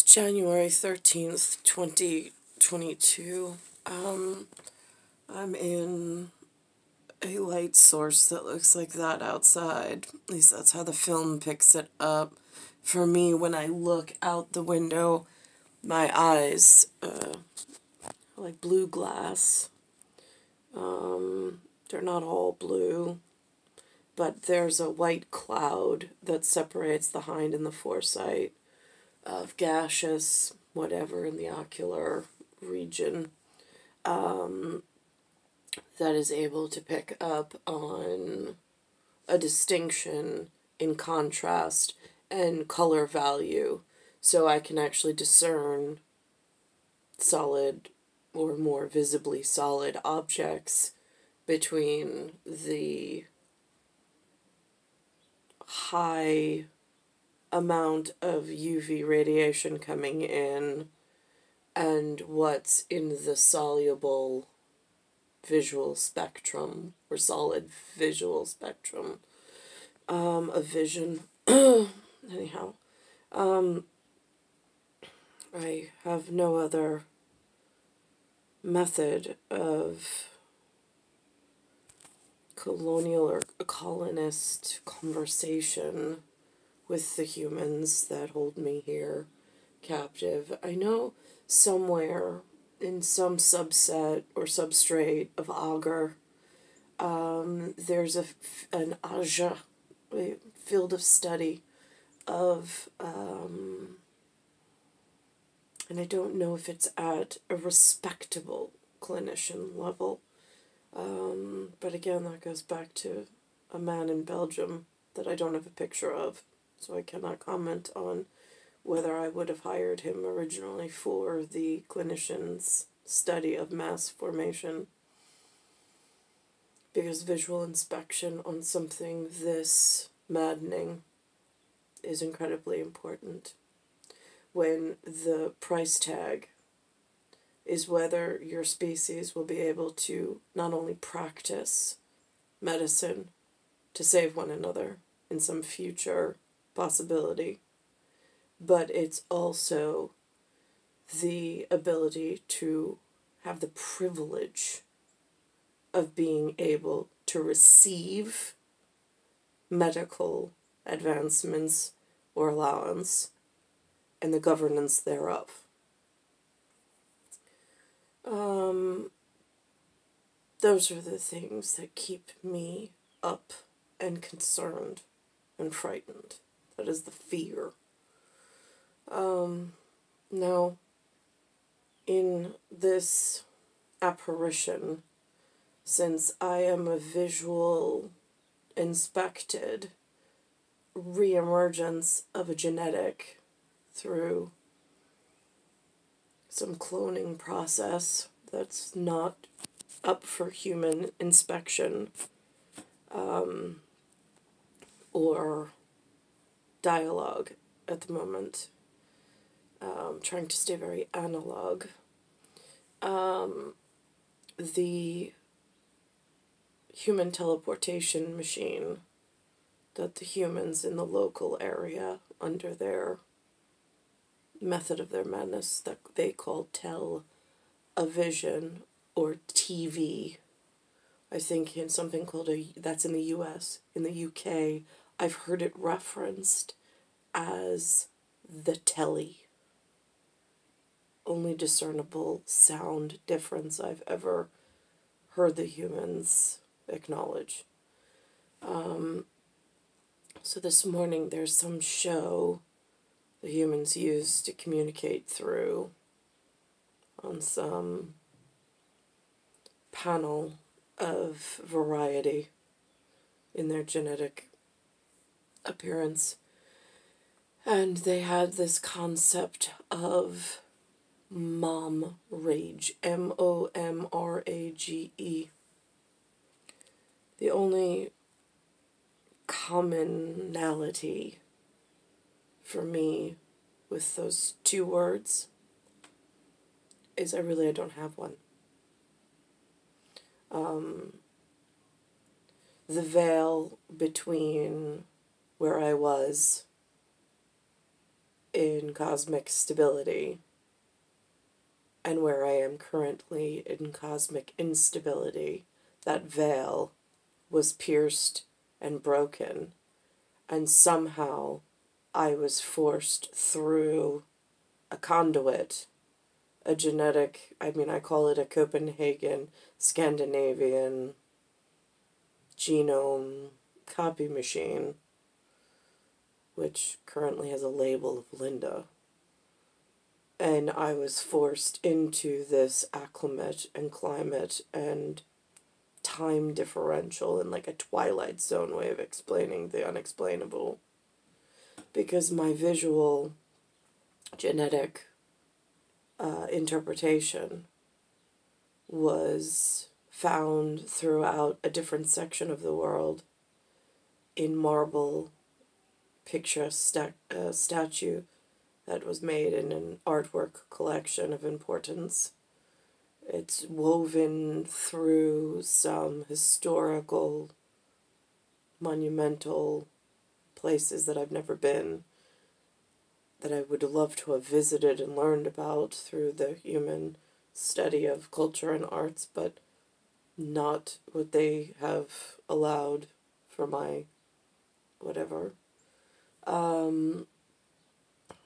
It's January 13th, 2022. Um, I'm in a light source that looks like that outside. At least that's how the film picks it up. For me, when I look out the window, my eyes uh, are like blue glass. Um, they're not all blue, but there's a white cloud that separates the hind and the foresight of gaseous whatever in the ocular region um, that is able to pick up on a distinction in contrast and color value. So I can actually discern solid or more visibly solid objects between the high amount of UV radiation coming in and what's in the soluble visual spectrum or solid visual spectrum um, of vision. Anyhow, um, I have no other method of colonial or colonist conversation with the humans that hold me here captive. I know somewhere in some subset or substrate of Augur, um, there's a, an Aja, a field of study of, um, and I don't know if it's at a respectable clinician level, um, but again, that goes back to a man in Belgium that I don't have a picture of so I cannot comment on whether I would have hired him originally for the clinician's study of mass formation. Because visual inspection on something this maddening is incredibly important. When the price tag is whether your species will be able to not only practice medicine to save one another in some future possibility, but it's also the ability to have the privilege of being able to receive medical advancements or allowance and the governance thereof. Um, those are the things that keep me up and concerned and frightened. That is the fear. Um, now, in this apparition, since I am a visual inspected reemergence of a genetic through some cloning process that's not up for human inspection um, or dialogue at the moment. Um, trying to stay very analog. Um, the human teleportation machine that the humans in the local area, under their method of their madness that they call tell a vision or TV. I think in something called a that's in the US. In the UK, I've heard it referenced as the telly. Only discernible sound difference I've ever heard the humans acknowledge. Um, so this morning there's some show the humans use to communicate through on some panel of variety in their genetic appearance. And they had this concept of mom rage, M O M R A G E. The only commonality for me with those two words is I really I don't have one. Um, the veil between where I was in cosmic stability and where I am currently in cosmic instability, that veil was pierced and broken, and somehow I was forced through a conduit, a genetic, I mean, I call it a Copenhagen Scandinavian genome copy machine, which currently has a label of Linda. And I was forced into this acclimate and climate and time differential in like a twilight zone way of explaining the unexplainable. Because my visual genetic uh, interpretation was found throughout a different section of the world in marble picture sta- uh, statue that was made in an artwork collection of importance. It's woven through some historical, monumental places that I've never been, that I would love to have visited and learned about through the human study of culture and arts, but not what they have allowed for my whatever. Um,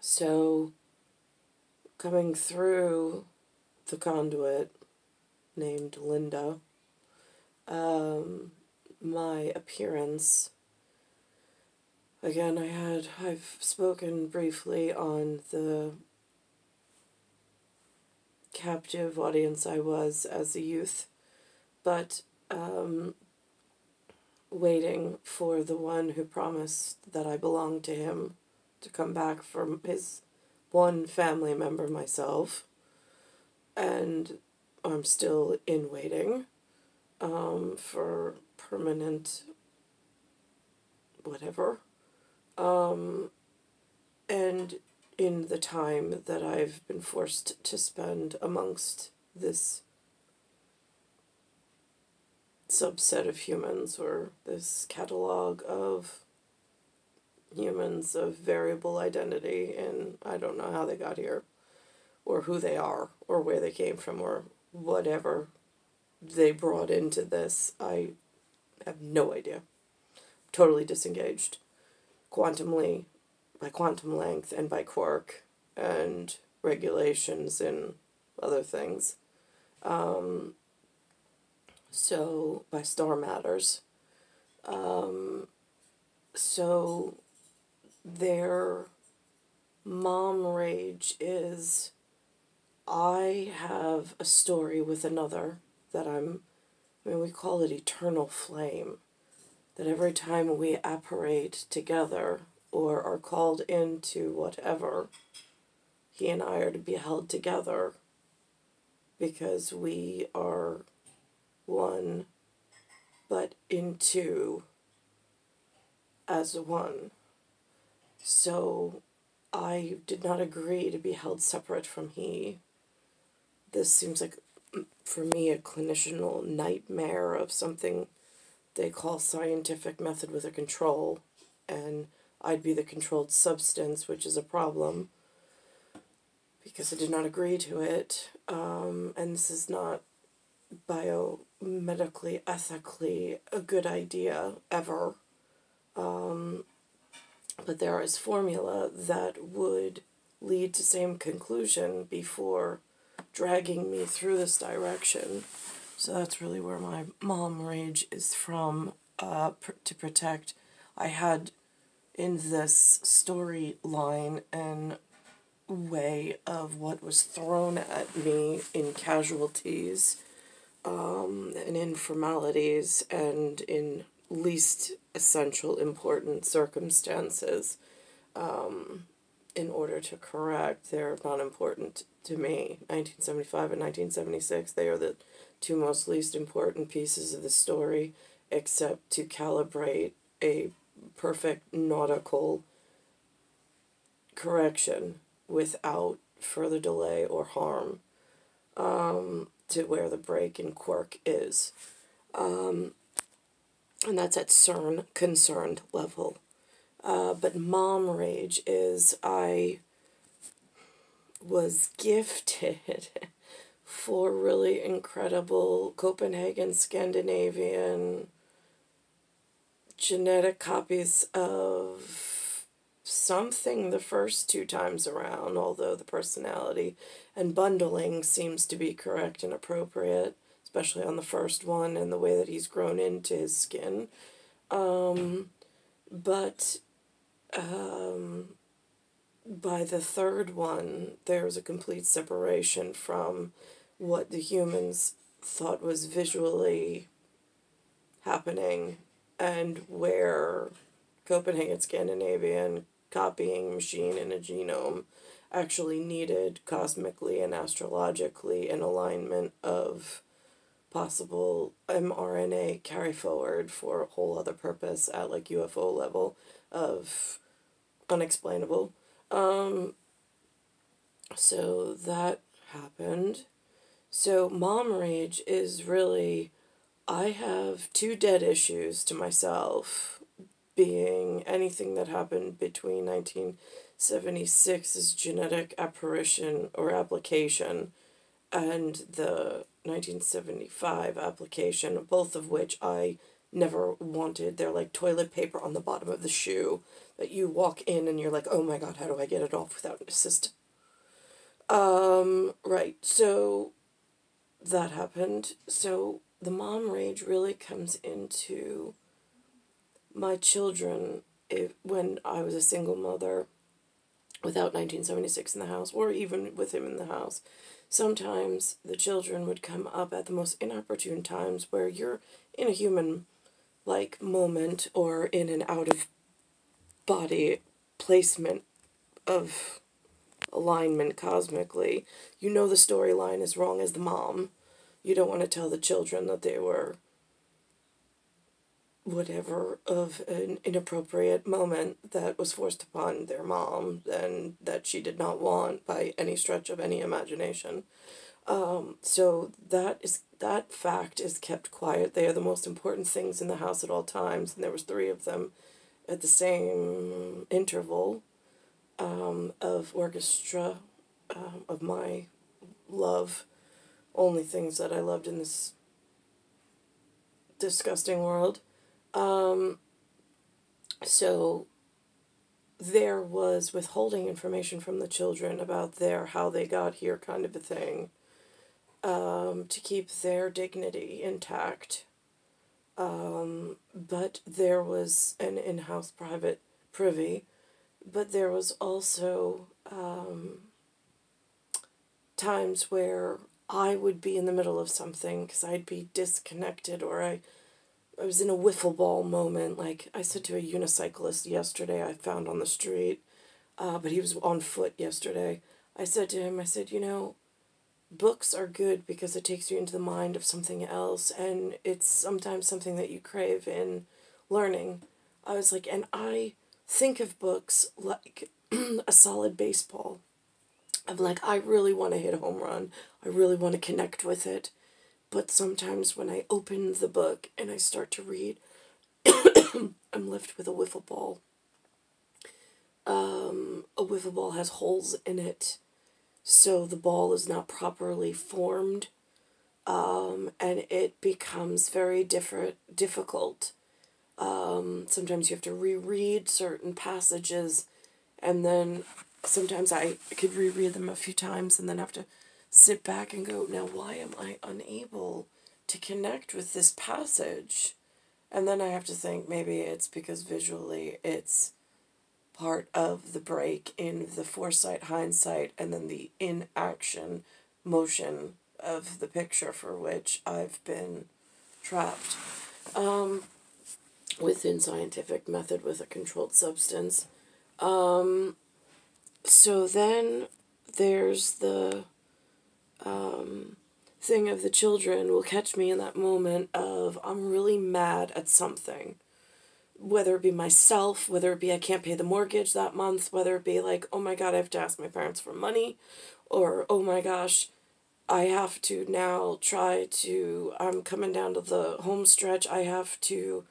so, coming through the conduit named Linda, um, my appearance. Again, I had, I've spoken briefly on the captive audience I was as a youth, but um, waiting for the one who promised that I belonged to him to come back from his one family member myself, and I'm still in waiting um, for permanent whatever. Um, and in the time that I've been forced to spend amongst this subset of humans or this catalog of humans of variable identity, and I don't know how they got here, or who they are, or where they came from, or whatever they brought into this. I have no idea. Totally disengaged. Quantumly, by quantum length, and by quark, and regulations, and other things. Um, so, by star matters. Um, so their mom rage is I have a story with another that I'm, I mean, we call it eternal flame. That every time we apparate together or are called into whatever, he and I are to be held together because we are one, but in two as one. So I did not agree to be held separate from he. This seems like, mm, for me, a clinicianal nightmare of something they call scientific method with a control, and I'd be the controlled substance, which is a problem because I did not agree to it. Um, and this is not biomedically, ethically a good idea ever. Um, but there is formula that would lead to same conclusion before dragging me through this direction. So that's really where my mom rage is from uh, pr- to protect. I had in this storyline and way of what was thrown at me in casualties um, and informalities and in least essential important circumstances um, in order to correct. They're not important to me. 1975 and 1976, they are the two most least important pieces of the story, except to calibrate a perfect nautical correction without further delay or harm um, to where the break in quirk is. Um, and that's at CERN concerned level. Uh, but mom rage is I was gifted four really incredible Copenhagen Scandinavian genetic copies of something the first two times around, although the personality and bundling seems to be correct and appropriate, especially on the first one and the way that he's grown into his skin. Um, but um, by the third one, there's a complete separation from what the humans thought was visually happening and where Copenhagen Scandinavian copying machine in a genome actually needed cosmically and astrologically an alignment of possible mRNA carry forward for a whole other purpose at like UFO level of unexplainable. Um, so that happened. So mom rage is really I have two dead issues to myself being anything that happened between 1976's genetic apparition or application and the 1975 application, both of which I never wanted. They're like toilet paper on the bottom of the shoe that you walk in and you're like, oh my god, how do I get it off without an assistant? Um, right, so that happened. So the mom rage really comes into my children if, when I was a single mother without 1976 in the house, or even with him in the house. Sometimes the children would come up at the most inopportune times where you're in a human like moment or in an out of body placement of alignment cosmically. You know the storyline is wrong as the mom. You don't want to tell the children that they were whatever of an inappropriate moment that was forced upon their mom and that she did not want by any stretch of any imagination. Um, so that is that fact is kept quiet. They are the most important things in the house at all times, and there was three of them at the same interval um, of orchestra um, of my love. Only things that I loved in this disgusting world. Um, so there was withholding information from the children about their how they got here kind of a thing um, to keep their dignity intact. Um, but there was an in house private privy, but there was also um, times where I would be in the middle of something because I'd be disconnected or I, I was in a wiffle ball moment. Like I said to a unicyclist yesterday I found on the street, uh, but he was on foot yesterday. I said to him, I said, you know, books are good because it takes you into the mind of something else and it's sometimes something that you crave in learning. I was like, and I think of books like a solid baseball. I'm like, I really want to hit a home run. I really want to connect with it. But sometimes when I open the book and I start to read, I'm left with a wiffle ball. Um, a wiffle ball has holes in it so the ball is not properly formed um, and it becomes very different, difficult. Um, sometimes you have to reread certain passages and then sometimes I could reread them a few times and then have to sit back and go, now why am I unable to connect with this passage? And then I have to think maybe it's because visually it's part of the break in the foresight, hindsight, and then the inaction motion of the picture for which I've been trapped. Um, within scientific method with a controlled substance. Um, so then there's the um, thing of the children will catch me in that moment of I'm really mad at something. Whether it be myself, whether it be I can't pay the mortgage that month, whether it be like, oh my God, I have to ask my parents for money, or oh my gosh, I have to now try to, I'm coming down to the home stretch, I have to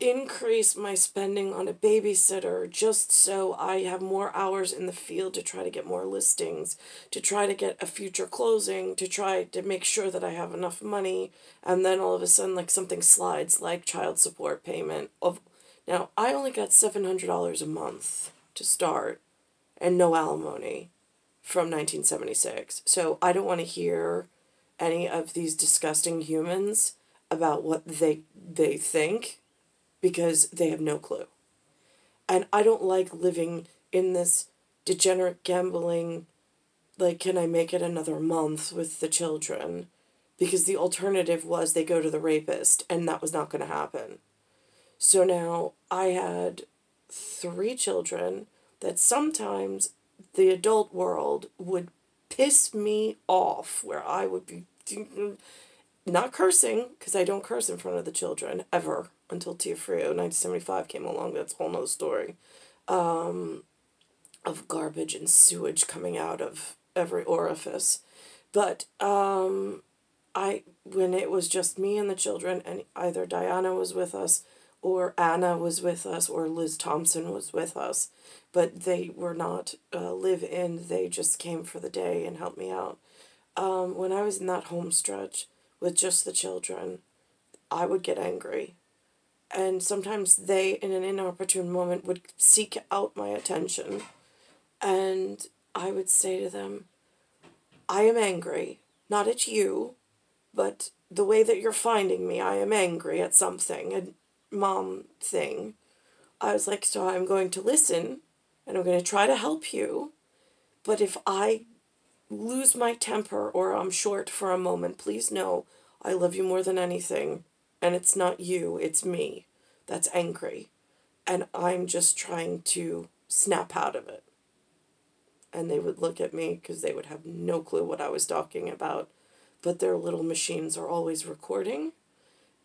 increase my spending on a babysitter just so I have more hours in the field to try to get more listings, to try to get a future closing, to try to make sure that I have enough money, and then all of a sudden like something slides like child support payment of now I only got $700 a month to start and no alimony from 1976. So I don't want to hear any of these disgusting humans about what they they think because they have no clue. And I don't like living in this degenerate gambling, like, can I make it another month with the children? Because the alternative was they go to the rapist, and that was not going to happen. So now I had three children that sometimes the adult world would piss me off, where I would be not cursing, because I don't curse in front of the children ever until Tia Frio 1975 came along. That's a whole nother story. Um, of garbage and sewage coming out of every orifice. But um, I when it was just me and the children, and either Diana was with us, or Anna was with us, or Liz Thompson was with us, but they were not uh, live in. They just came for the day and helped me out. Um, when I was in that home stretch with just the children, I would get angry and sometimes they in an inopportune moment would seek out my attention. And i would say to them i am angry. Not at you but the way that you're finding me i am angry at something a mom thing. I was like so i'm going to listen and i'm going to try to help you but if i lose my temper or i'm short for a moment please know i love you more than anything and it's not you, it's me that's angry. And I'm just trying to snap out of it. And they would look at me because they would have no clue what I was talking about. But their little machines are always recording.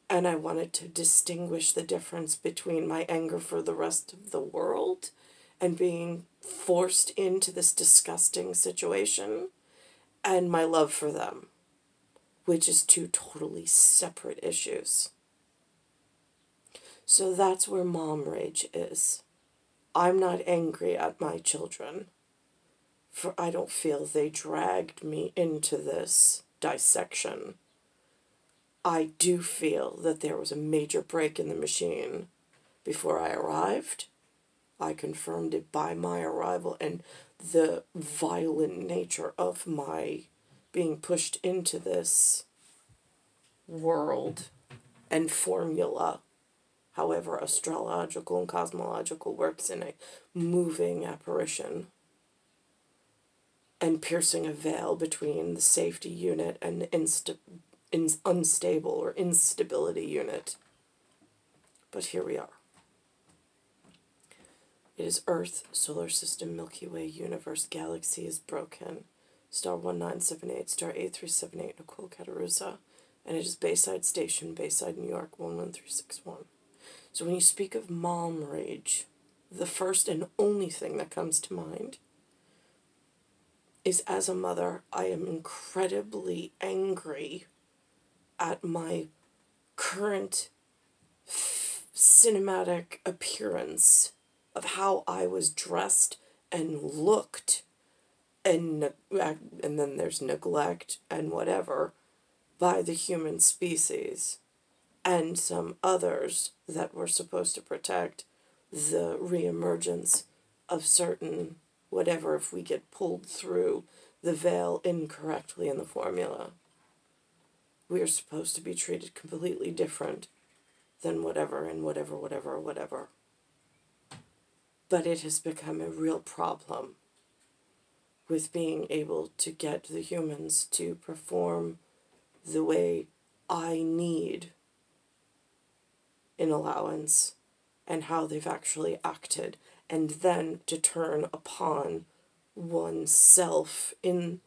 And I wanted to distinguish the difference between my anger for the rest of the world and being forced into this disgusting situation and my love for them which is two totally separate issues. So that's where mom rage is. I'm not angry at my children, for I don't feel they dragged me into this dissection. I do feel that there was a major break in the machine before I arrived. I confirmed it by my arrival and the violent nature of my being pushed into this world and formula, however astrological and cosmological works in a moving apparition and piercing a veil between the safety unit and insta- in- unstable or instability unit. But here we are. It is Earth, solar system, Milky Way, universe, galaxy is broken star 1978, star 8378, Nicole Cattaruzza, and it is Bayside Station, Bayside, New York, 11361. So when you speak of mom rage, the first and only thing that comes to mind is as a mother, I am incredibly angry at my current cinematic appearance of how I was dressed and looked and and then there's neglect and whatever by the human species and some others that were supposed to protect the reemergence of certain whatever if we get pulled through the veil incorrectly in the formula. We are supposed to be treated completely different than whatever and whatever whatever whatever. But it has become a real problem with being able to get the humans to perform the way I need in allowance and how they've actually acted, and then to turn upon oneself in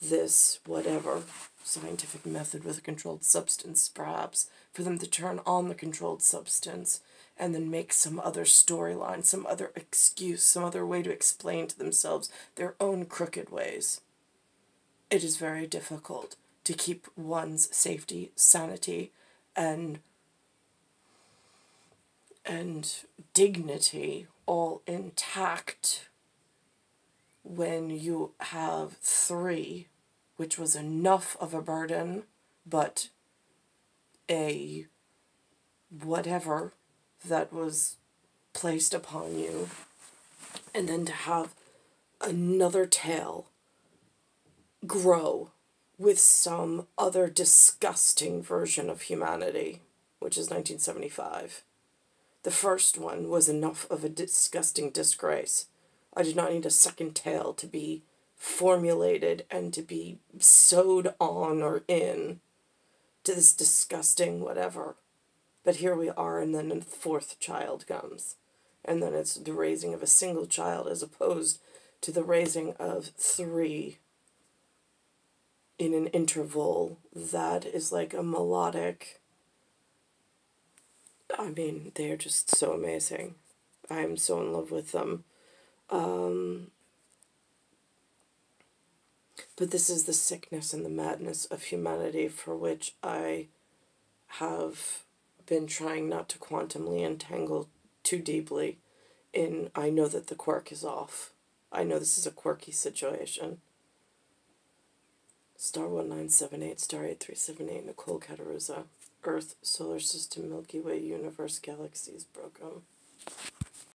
this whatever scientific method with a controlled substance, perhaps, for them to turn on the controlled substance and then make some other storyline, some other excuse, some other way to explain to themselves their own crooked ways. It is very difficult to keep one's safety, sanity, and and dignity all intact when you have three, which was enough of a burden, but a whatever that was placed upon you, and then to have another tale grow with some other disgusting version of humanity, which is 1975. The first one was enough of a disgusting disgrace. I did not need a second tale to be formulated and to be sewed on or in to this disgusting whatever. But here we are, and then a fourth child comes. And then it's the raising of a single child as opposed to the raising of three in an interval that is like a melodic. I mean, they're just so amazing. I'm so in love with them. Um, but this is the sickness and the madness of humanity for which I have been trying not to quantumly entangle too deeply in I know that the quirk is off. I know this is a quirky situation. Star 1978, Star 8378, Nicole Cattaruzza, Earth, Solar System, Milky Way, Universe, Galaxies, Broken.